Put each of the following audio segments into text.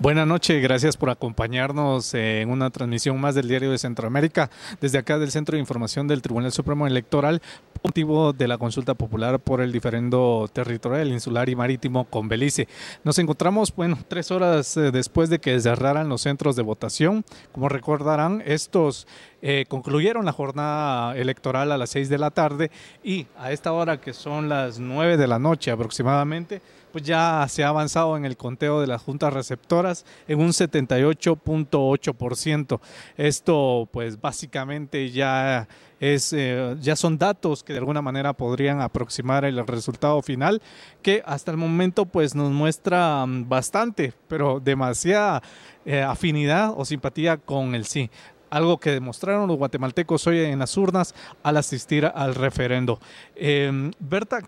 Buenas noches, gracias por acompañarnos en una transmisión más del Diario de Centroamérica, desde acá del Centro de Información del Tribunal Supremo Electoral, motivo de la consulta popular por el diferendo territorial insular y marítimo con Belice. Nos encontramos, bueno, tres horas eh, después de que cerraran los centros de votación. Como recordarán, estos eh, concluyeron la jornada electoral a las seis de la tarde y a esta hora que son las nueve de la noche aproximadamente, pues ya se ha avanzado en el conteo de las juntas receptoras en un 78.8%. Esto pues básicamente ya es eh, ya son datos que de alguna manera podrían aproximar el resultado final que hasta el momento pues nos muestra mm, bastante, pero demasiada eh, afinidad o simpatía con el sí algo que demostraron los guatemaltecos hoy en las urnas al asistir al referendo. Eh, Berta,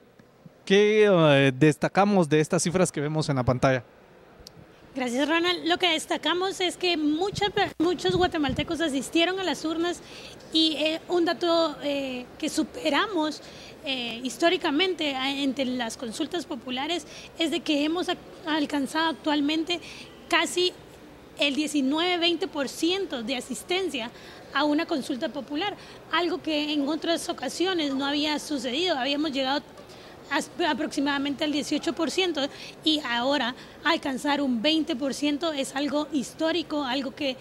¿Qué eh, destacamos de estas cifras que vemos en la pantalla? Gracias, Ronald. Lo que destacamos es que muchos guatemaltecos asistieron a las urnas y eh, un dato eh, que superamos históricamente entre las consultas populares es de que hemos alcanzado actualmente casi el 19-20% de asistencia a una consulta popular, algo que en otras ocasiones no había sucedido. Habíamos llegado aproximadamente al 18% y ahora alcanzar un 20% es algo histórico, algo que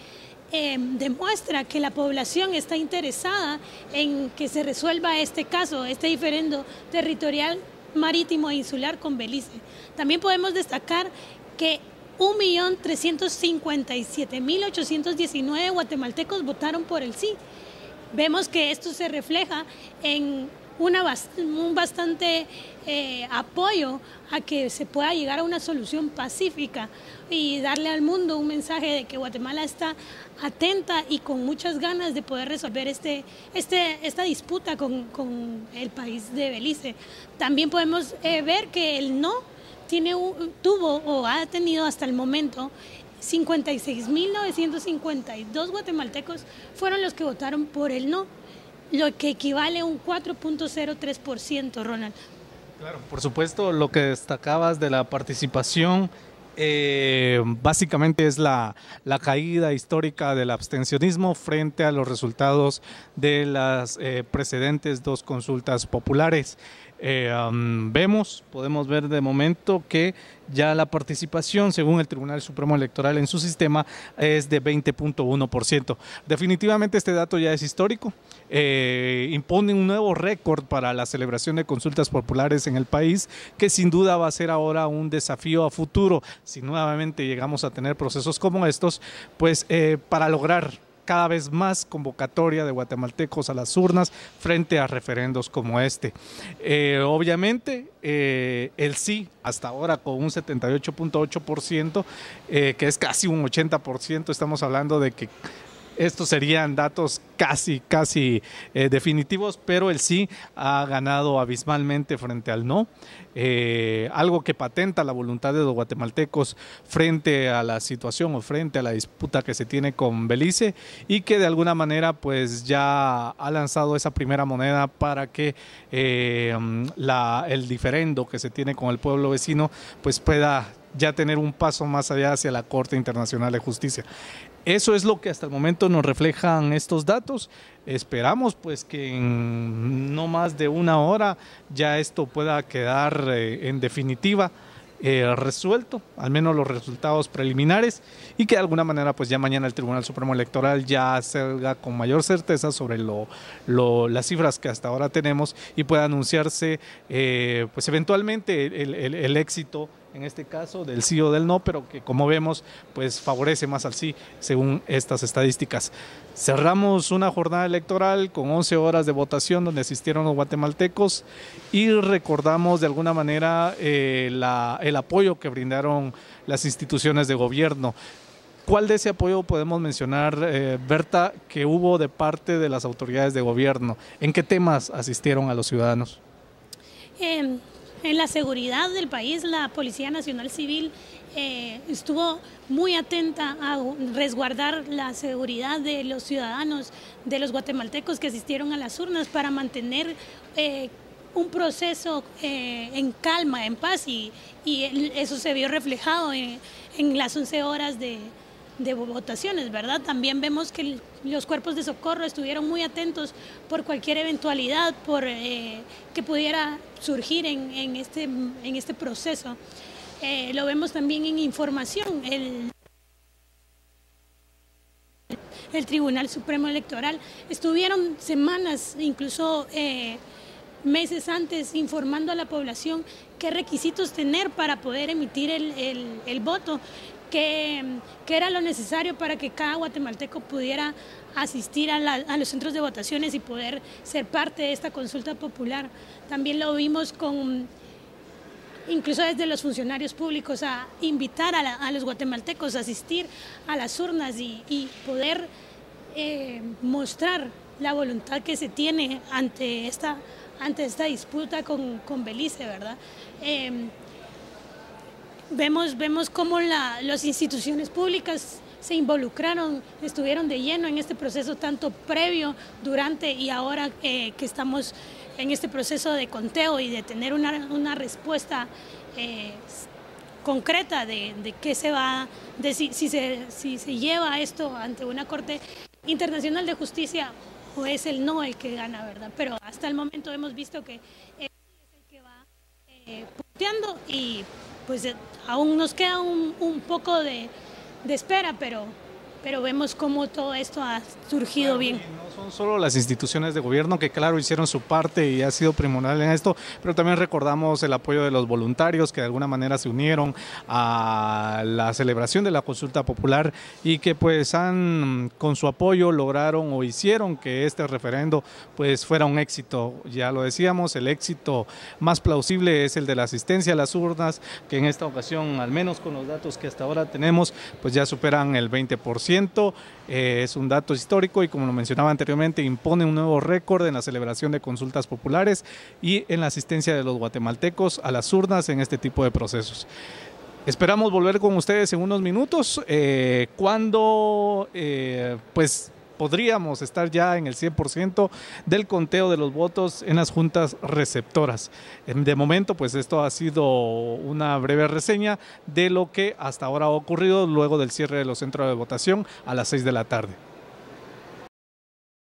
em, demuestra que la población está interesada en que se resuelva este caso, este diferendo territorial marítimo e insular con Belice. También podemos destacar que 1.357.819 guatemaltecos votaron por el sí. Vemos que esto se refleja en un bastante eh, apoyo a que se pueda llegar a una solución pacífica y darle al mundo un mensaje de que Guatemala está atenta y con muchas ganas de poder resolver este, este, esta disputa con, con el país de Belice. También podemos eh, ver que el no tiene, tuvo o ha tenido hasta el momento 56.952 guatemaltecos fueron los que votaron por el no lo que equivale a un 4.03%, Ronald. Claro, por supuesto, lo que destacabas de la participación eh, básicamente es la, la, caída histórica del abstencionismo frente a los resultados de las eh, precedentes dos consultas populares. Eh, vemos, podemos ver de momento que ya la participación, según el Tribunal Supremo Electoral en su sistema, es de 20.1%. Definitivamente este dato ya es histórico, eh, impone un nuevo récord para la celebración de consultas populares en el país, que sin duda va a ser ahora un desafío a futuro, si nuevamente llegamos a tener procesos como estos, pues eh, para lograr cada vez más convocatoria de guatemaltecos a las urnas frente a referendos como este. Eh, obviamente, eh, el sí, hasta ahora con un 78.8%, eh, que es casi un 80%, estamos hablando de que estos serían datos casi, casi eh, definitivos, pero el sí ha ganado abismalmente frente al no. Eh, algo que patenta la voluntad de los guatemaltecos frente a la situación o frente a la disputa que se tiene con Belice y que de alguna manera pues ya ha lanzado esa primera moneda para que eh, el diferendo que se tiene con el pueblo vecino pues pueda ya tener un paso más allá hacia la Corte Internacional de Justicia. Eso es lo que hasta el momento nos reflejan estos datos. Esperamos pues que en no más de una hora ya esto pueda quedar eh, en definitiva eh, resuelto, al menos los resultados preliminares, y que de alguna manera pues ya mañana el Tribunal Supremo Electoral ya salga con mayor certeza sobre lo, las cifras que hasta ahora tenemos y pueda anunciarse eh, pues eventualmente el éxito en este caso del sí o del no, pero que como vemos, pues favorece más al sí según estas estadísticas. Cerramos una jornada electoral con 11 horas de votación donde asistieron los guatemaltecos y recordamos de alguna manera eh, el apoyo que brindaron las instituciones de gobierno. ¿Cuál de ese apoyo podemos mencionar, eh, Berta, que hubo de parte de las autoridades de gobierno? ¿En qué temas asistieron a los ciudadanos? Eh, en la seguridad del país, la Policía Nacional Civil eh, estuvo muy atenta a resguardar la seguridad de los ciudadanos, de los guatemaltecos que asistieron a las urnas para mantener eh, un proceso eh, en calma, en paz, y, eso se vio reflejado en, las 11 horas de, votaciones, ¿verdad? También vemos que los cuerpos de socorro estuvieron muy atentos por cualquier eventualidad por, eh, que pudiera surgir en, este, en este proceso. Eh, lo vemos también en información. El, el Tribunal Supremo Electoral estuvieron semanas, incluso meses antes informando a la población qué requisitos tener para poder emitir el, voto, qué, era lo necesario para que cada guatemalteco pudiera asistir a, los centros de votaciones y poder ser parte de esta consulta popular. También lo vimos con incluso desde los funcionarios públicos, a invitar a, los guatemaltecos a asistir a las urnas y, poder eh, mostrar la voluntad que se tiene ante esta ante esta disputa con, Belice, ¿verdad? Em, vemos, vemos cómo las instituciones públicas se involucraron, estuvieron de lleno en este proceso tanto previo, durante y ahora eh, que estamos en este proceso de conteo y de tener una, respuesta eh, concreta de, qué se va, de si, se, si se lleva esto ante una Corte Internacional de Justicia o es el no el que gana, ¿verdad? Pero hasta el momento hemos visto que es el que va eh, punteando y pues eh, aún nos queda un, un poco de, de espera, pero pero vemos cómo todo esto ha surgido bien. Son solo las instituciones de gobierno que claro hicieron su parte y ha sido primordial en esto, pero también recordamos el apoyo de los voluntarios que de alguna manera se unieron a la celebración de la consulta popular y que pues han con su apoyo lograron o hicieron que este referendo pues fuera un éxito. Ya lo decíamos, el éxito más plausible es el de la asistencia a las urnas, que en esta ocasión, al menos con los datos que hasta ahora tenemos, pues ya superan el 20%. Eh, es un dato histórico y como lo mencionaba anteriormente, impone un nuevo récord en la celebración de consultas populares y en la asistencia de los guatemaltecos a las urnas en este tipo de procesos. Esperamos volver con ustedes en unos minutos eh, cuando eh, pues podríamos estar ya en el 100% del conteo de los votos en las juntas receptoras. De momento, pues esto ha sido una breve reseña de lo que hasta ahora ha ocurrido luego del cierre de los centros de votación a las 6 de la tarde.